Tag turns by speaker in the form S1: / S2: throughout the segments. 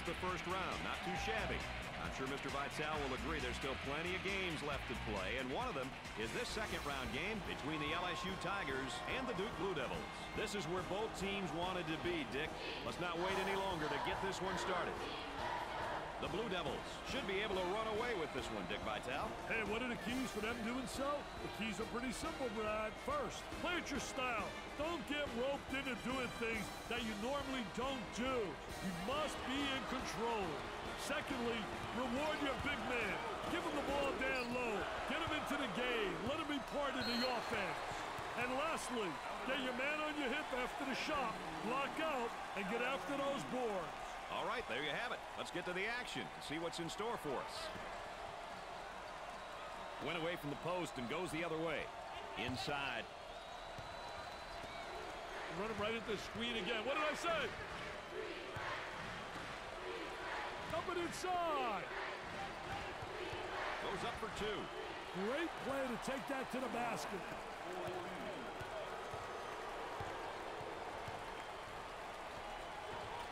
S1: lost the first round. Not too shabby. I'm sure Mr. Vitale will agree there's still plenty of games left to play, and one of them is this second round game between the LSU Tigers and the Duke Blue Devils. This is where both teams wanted to be, Dick. Let's not wait any longer to get this one started. The Blue Devils should be able to run away with this one, Dick Vitale.
S2: Hey, what are the keys for them doing so? The keys are pretty simple, Brad. First, play it your style. Don't get roped into doing things that you normally don't do. You must be in control. Secondly, reward your big man. Give him the ball down low. Get him into the game. Let him be part of the offense. And lastly, get your man on your hip after the shot, block out, and get after those boards.
S1: All right, there you have it. Let's get to the action and see what's in store for us. Went away from the post and goes the other way. Inside.
S2: Run him right at the screen again. What did I say? Coming inside.
S1: Goes up for two.
S2: Great play to take that to the basket.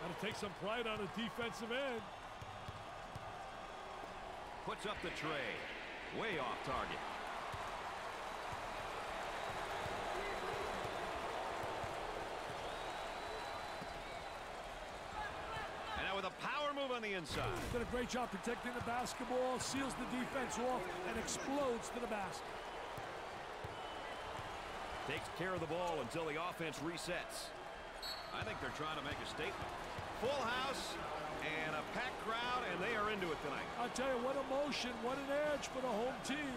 S2: To take some pride on the defensive end.
S1: Puts up the tray. Way off target. And now with a power move on the inside.
S2: Did a great job protecting the basketball, seals the defense off, and explodes to the basket.
S1: Takes care of the ball until the offense resets. I think they're trying to make a statement. Full house and a packed crowd, and they are into it tonight.
S2: I tell you, what emotion, what an edge for the home team.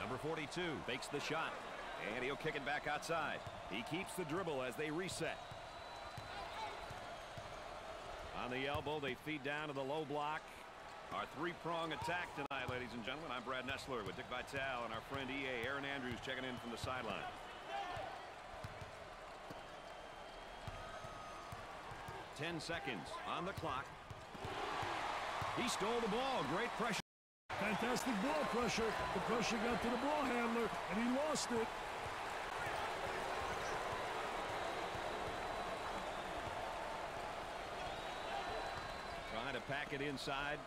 S1: Number 42 fakes the shot, and he'll kick it back outside. He keeps the dribble as they reset. On the elbow, they feed down to the low block. Our three-prong attack tonight, ladies and gentlemen. I'm Brad Nessler with Dick Vitale and our friend EA Erin Andrews checking in from the sideline. Ten seconds on the clock. He stole the ball. Great pressure.
S2: Fantastic ball pressure. The pressure got to the ball handler, and he lost it.
S1: Trying to pack it inside.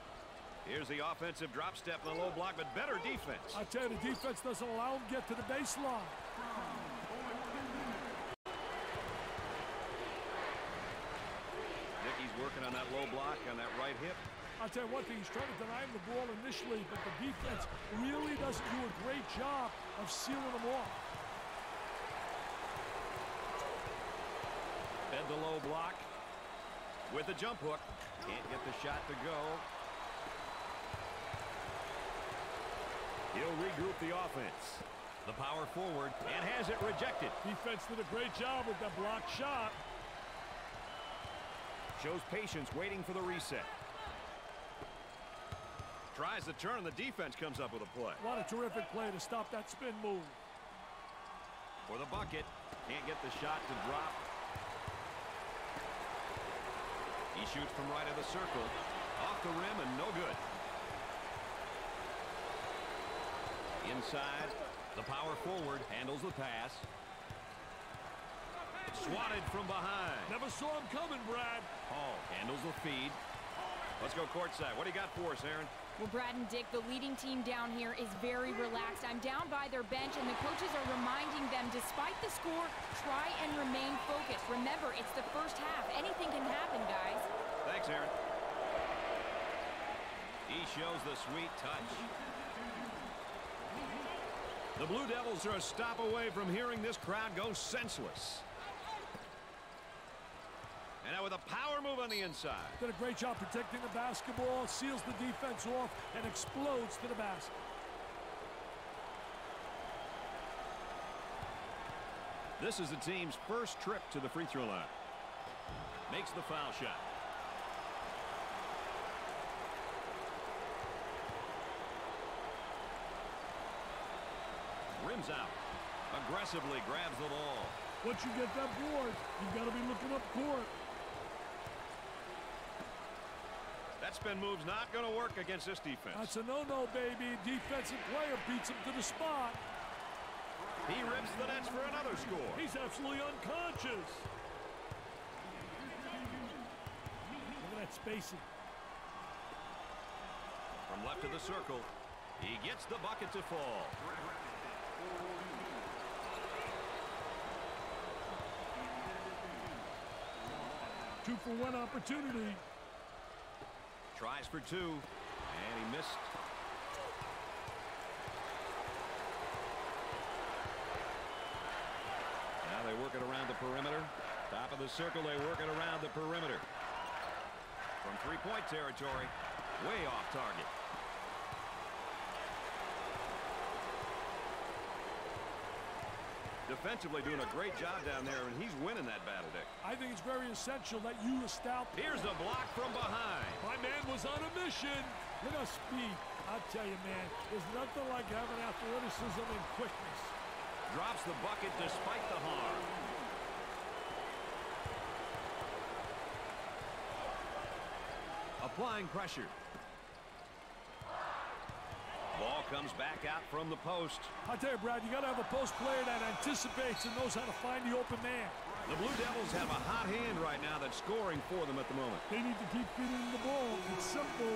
S1: Here's the offensive drop step in the low block, but better defense.
S2: I tell you, the defense doesn't allow him to get to the baseline.
S1: Dickey's working on that low block on that right hip.
S2: I'll tell you one thing, he's trying to deny him the ball initially, but the defense really doesn't do a great job of sealing him off.
S1: Fed the low block with the jump hook. Can't get the shot to go. He'll regroup the offense. The power forward and has it rejected.
S2: Defense did a great job with the block shot.
S1: Shows patience waiting for the reset. Tries the turn and the defense comes up with a play.
S2: What a terrific play to stop that spin move.
S1: For the bucket. Can't get the shot to drop. He shoots from right of the circle. Off the rim and no good. Inside. The power forward handles the pass. Swatted from behind.
S2: Never saw him coming, Brad.
S1: Handles the feed. Let's go courtside. What do you got for us, Erin?
S3: Well, Brad and Dick, the leading team down here is very relaxed. I'm down by their bench, and the coaches are reminding them, despite the score, try and remain focused. Remember, it's the first half. Anything can happen, guys.
S1: Thanks, Erin. He shows the sweet touch. The Blue Devils are a stop away from hearing this crowd go senseless. Now with a power move on the inside.
S2: Did a great job protecting the basketball, seals the defense off, and explodes to the basket.
S1: This is the team's first trip to the free throw line. Makes the foul shot. Rims out. Aggressively grabs the ball.
S2: Once you get that board, you've got to be looking up court.
S1: That spin move's not going to work against this defense.
S2: That's a no-no, baby. Defensive player beats him to the spot.
S1: He rips the nets for another score.
S2: He's absolutely unconscious. Look at that spacing.
S1: From left to the circle, he gets the bucket to fall.
S2: Two for one opportunity.
S1: Tries for two, and he missed. Now they work it around the perimeter. Top of the circle, they work it around the perimeter. From three-point territory, way off target. Defensively doing a great job down there, and he's winning that battle, Dick.
S2: I think it's very essential that you establish.
S1: Here's the block from behind.
S2: My man was on a mission. Look at speed. I'll tell you, man, there's nothing like having athleticism and quickness.
S1: Drops the bucket despite the harm. Applying pressure. Ball comes back out from the post.
S2: I tell you, Brad, you got to have a post player that anticipates and knows how to find the open man.
S1: The Blue Devils have a hot hand right now that's scoring for them at the moment.
S2: They need to keep feeding the ball. It's simple.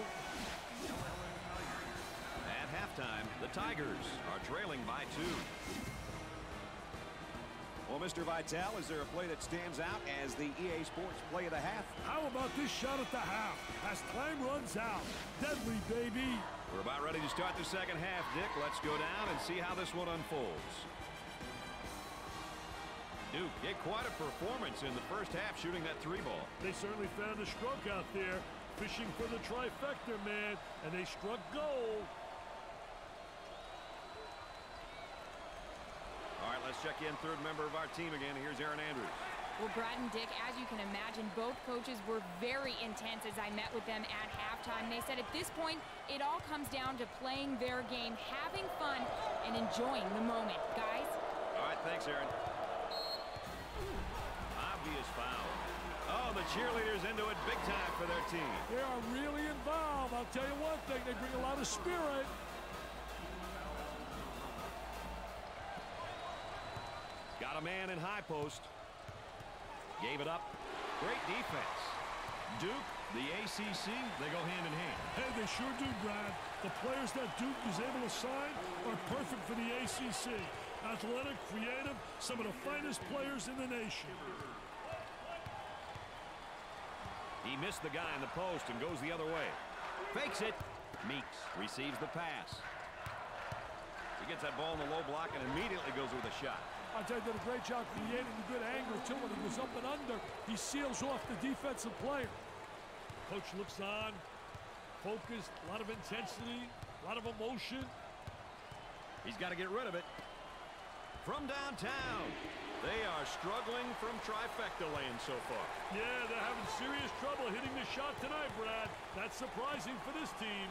S1: At halftime, the Tigers are trailing by two.
S4: Well, Mr. Vitale, is there a play that stands out as the EA Sports play of the half?
S2: How about this shot at the half as time runs out? Deadly, baby.
S1: We're about ready to start the second half, Dick. Let's go down and see how this one unfolds. Duke get quite a performance in the first half shooting that three ball.
S2: They certainly found a stroke out there, fishing for the trifecta, man, and they struck gold.
S1: All right, let's check in third member of our team again. Here's Erin Andrews.
S3: Well, Brad and Dick, as you can imagine, both coaches were very intense as I met with them at halftime. They said at this point, it all comes down to playing their game, having fun, and enjoying the moment. Guys?
S1: All right, thanks, Erin. Obvious foul. Oh, the cheerleaders into it big time for their team.
S2: They are really involved. I'll tell you one thing, they bring a lot of spirit.
S1: Got a man in high post. Gave it up. Great defense. Duke, the ACC, they go hand in hand.
S2: Hey, they sure do, Brad. The players that Duke is able to sign are perfect for the ACC. Athletic, creative, some of the finest players in the nation.
S1: He missed the guy in the post and goes the other way. Fakes it. Meeks receives the pass. He gets that ball in the low block and immediately goes with a shot.
S2: I tell you, did a great job creating a good angle, too. When he was up and under, he seals off the defensive player. Coach looks on, focused, a lot of intensity, a lot of emotion.
S1: He's got to get rid of it. From downtown, they are struggling from trifecta land so far.
S2: Yeah, they're having serious trouble hitting the shot tonight, Brad. That's surprising for this team.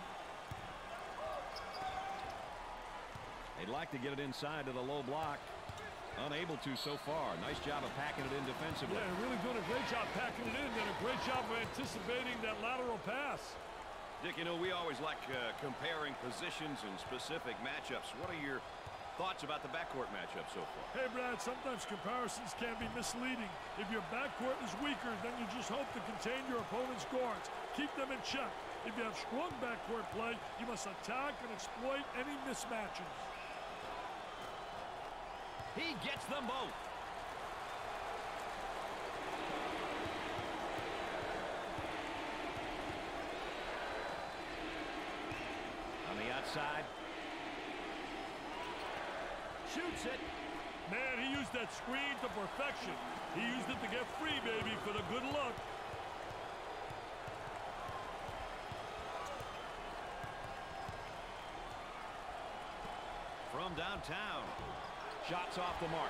S1: They'd like to get it inside to the low block. Unable to so far. Nice job of packing it in defensively.
S2: Yeah, really doing a great job packing it in and a great job of anticipating that lateral pass.
S1: Dick, you know, we always like uh, comparing positions and specific matchups. What are your thoughts about the backcourt matchup so far?
S2: Hey, Brad, sometimes comparisons can be misleading. If your backcourt is weaker, then you just hope to contain your opponent's guards. Keep them in check. If you have strong backcourt play, you must attack and exploit any mismatches.
S1: He gets them both. On the outside. Shoots it.
S2: Man, he used that screen to perfection. He used it to get free, baby, for the good luck.
S1: From downtown. Shots off the mark.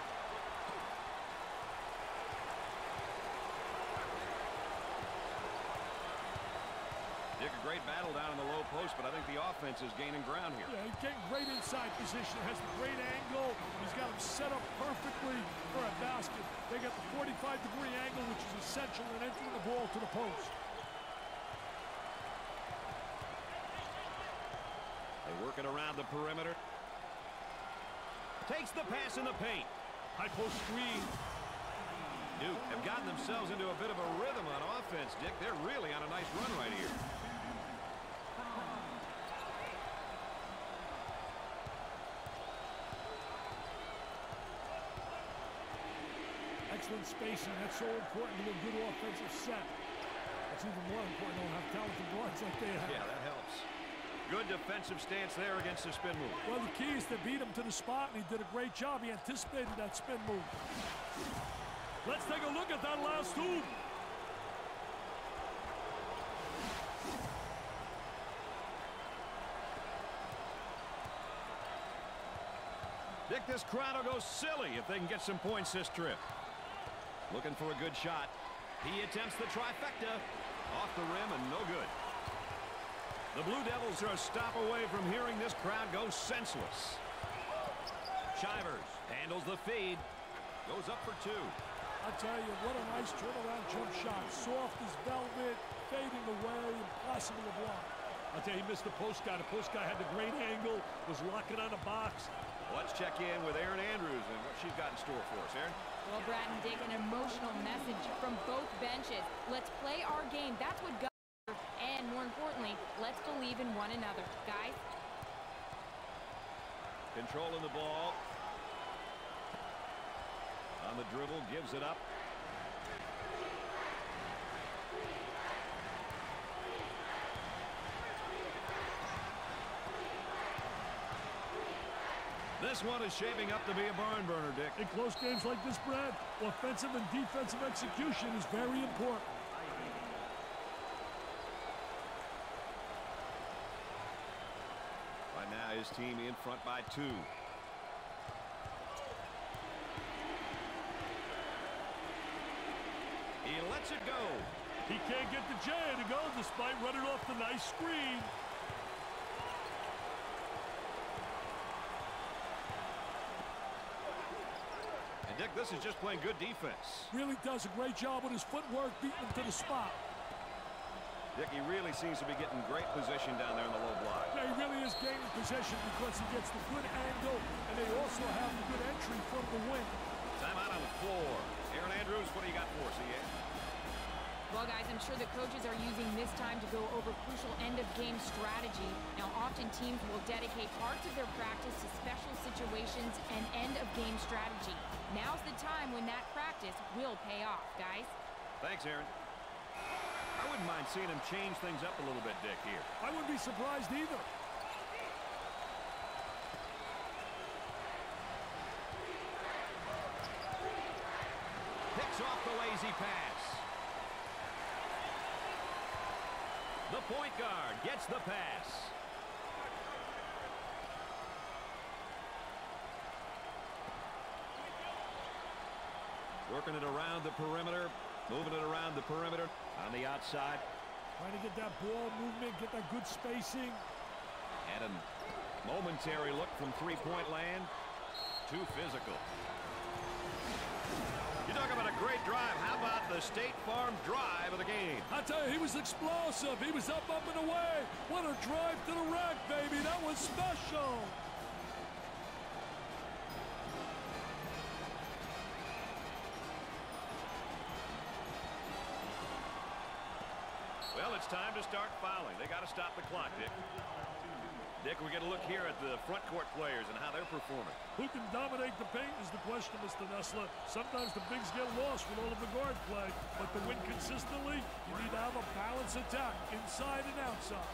S1: Dick, a great battle down in the low post, but I think the offense is gaining ground here.
S2: Yeah, he's getting great inside position, has a great angle. He's got him set up perfectly for a basket. They got the 45-degree angle, which is essential in entering the ball to the post.
S1: They work it around the perimeter. Takes the pass in the paint.
S2: High post screen.
S1: Duke have gotten themselves into a bit of a rhythm on offense, Dick. They're really on a nice run right here.
S2: Excellent spacing. That's so important to a good offensive set. It's even more important to have talented guards like they have.
S1: Yeah, that helps. Good defensive stance there against the spin move.
S2: Well, the key is to beat him to the spot, and he did a great job. He anticipated that spin move. Let's take a look at that last hoop.
S1: Dick, this crowd will go silly if they can get some points this trip. Looking for a good shot. He attempts the trifecta. Off the rim and no good. The Blue Devils are a stop away from hearing this crowd go senseless. Shivers handles the feed. Goes up for two.
S2: I tell you, what a nice turnaround jump shot. Soft as velvet, fading away, impossible to block. I tell you, he missed the post guy. The post guy had the great angle, was locking on the box.
S1: Let's check in with Erin Andrews and what she's got in store for us. Erin?
S3: Well, Brad and Dick, an emotional message from both benches. Let's play our game. That's what God and more importantly, let's believe in one another. Guys?
S1: Controlling the ball. On the dribble, gives it up. This one is shaping up to be a barn burner, Dick.
S2: In close games like this, Brad, offensive and defensive execution is very important.
S1: Right now, his team in front by two. He lets it go.
S2: He can't get the J to go despite running off the nice screen.
S1: And Dick, this is just playing good defense.
S2: Really does a great job with his footwork, beating him to the spot.
S1: Dick, he really seems to be getting great position down there in the low block.
S2: Yeah, he really is gaining possession because he gets the good angle, and they also have the good entry from the wing.
S1: Time out on the floor. Erin Andrews, what do you got for us, EA?
S3: Well, guys, I'm sure the coaches are using this time to go over crucial end-of-game strategy. Now, often teams will dedicate parts of their practice to special situations and end-of-game strategy. Now's the time when that practice will pay off, guys.
S1: Thanks, Erin. I wouldn't mind seeing him change things up a little bit, Dick, here.
S2: I wouldn't be surprised either.
S1: Picks off the lazy pass. The point guard gets the pass. Working it around the perimeter, moving it around the perimeter on the outside.
S2: Trying to get that ball movement, get that good spacing.
S1: And a momentary look from three-point land. Too physical. You talk about a great drive. How about the State Farm drive of the game?
S2: I tell you, he was explosive. He was up, up, and away. What a drive to the rack, baby. That was special.
S1: Time to start fouling. They got to stop the clock, Dick. Dick, we get a look here at the front court players and how they're performing.
S2: Who can dominate the paint is the question, Mr. Nessler. Sometimes the bigs get lost with all of the guard play, but to win consistently, you need to have a balanced attack, inside and outside.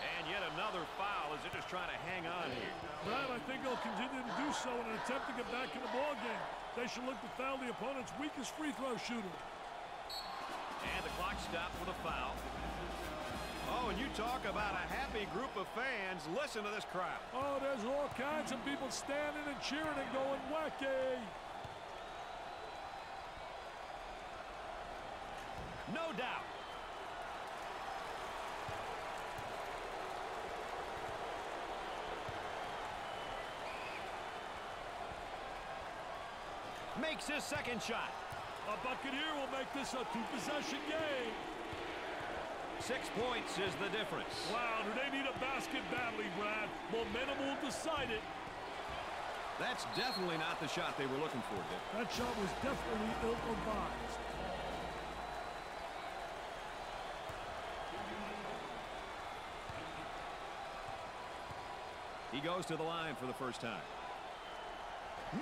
S1: And yet another foul as they're just trying to hang on here.
S2: Brad, I think they'll continue to do so in an attempt to get back in the ballgame. They should look to foul the opponent's weakest free throw shooter.
S1: And the clock stopped with a foul. Oh, and you talk about a happy group of fans. Listen to this crowd.
S2: Oh, there's all kinds of people standing and cheering and going wacky.
S1: No doubt. Makes his second shot.
S2: A bucket here will make this a two-possession game.
S1: Six points is the difference.
S2: Wow, do they need a basket badly, Brad? Momentum will decide it.
S1: That's definitely not the shot they were looking for, Dick.
S2: That shot was definitely ill-advised.
S1: He goes to the line for the first time.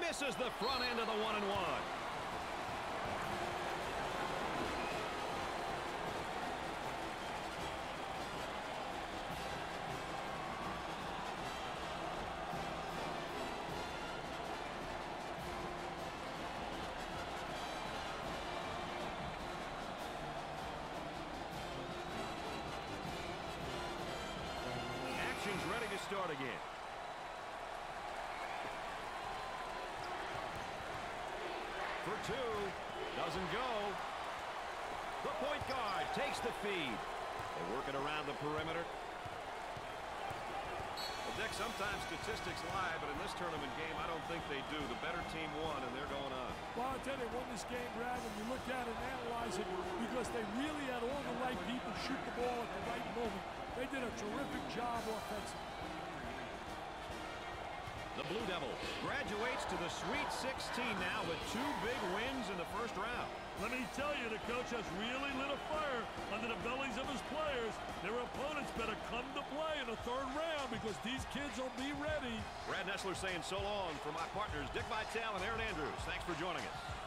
S1: Misses the front end of the one and one. For two. Doesn't go. The point guard takes the feed. They work it around the perimeter. Well, Dick, sometimes statistics lie, but in this tournament game, I don't think they do. The better team won, and they're going on.
S2: Well, I tell you, they won this game, Brad, and you look at it and analyze it, because they really had all the right people shoot the ball at the right moment. They did a terrific job offensively.
S1: The Blue Devil graduates to the Sweet 16 now with two big wins in the first round.
S2: Let me tell you, the coach has really lit a fire under the bellies of his players. Their opponents better come to play in the third round because these kids will be ready.
S1: Brad Nessler saying so long for my partners Dick Vitale and Erin Andrews. Thanks for joining us.